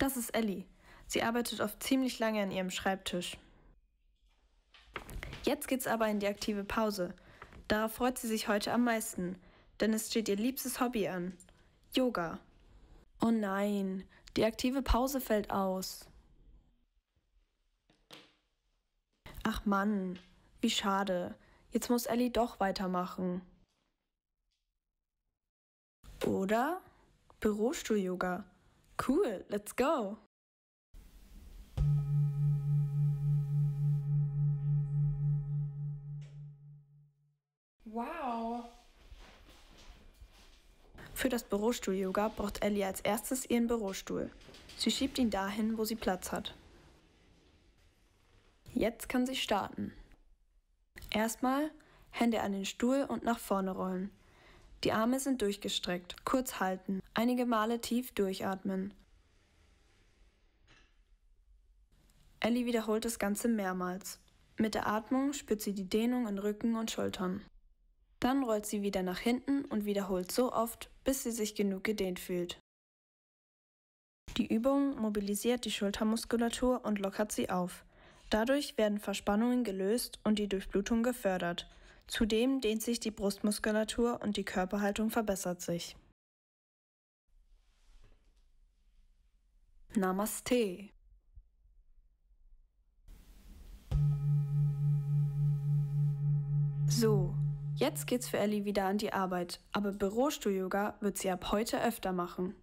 Das ist Ellie. Sie arbeitet oft ziemlich lange an ihrem Schreibtisch. Jetzt geht's aber in die aktive Pause. Darauf freut sie sich heute am meisten, denn es steht ihr liebstes Hobby an. Yoga. Oh nein, die aktive Pause fällt aus. Ach Mann, wie schade. Jetzt muss Ellie doch weitermachen. Oder? Bürostuhl-Yoga. Cool, let's go. Wow. Für das Bürostuhl-Yoga braucht Ellie als erstes ihren Bürostuhl. Sie schiebt ihn dahin, wo sie Platz hat. Jetzt kann sie starten. Erstmal Hände an den Stuhl und nach vorne rollen. Die Arme sind durchgestreckt, kurz halten, einige Male tief durchatmen. Ellie wiederholt das Ganze mehrmals. Mit der Atmung spürt sie die Dehnung in Rücken und Schultern. Dann rollt sie wieder nach hinten und wiederholt so oft, bis sie sich genug gedehnt fühlt. Die Übung mobilisiert die Schultermuskulatur und lockert sie auf. Dadurch werden Verspannungen gelöst und die Durchblutung gefördert. Zudem dehnt sich die Brustmuskulatur und die Körperhaltung verbessert sich. Namaste. So, jetzt geht's für Ellie wieder an die Arbeit, aber Bürostuhl-Yoga wird sie ab heute öfter machen.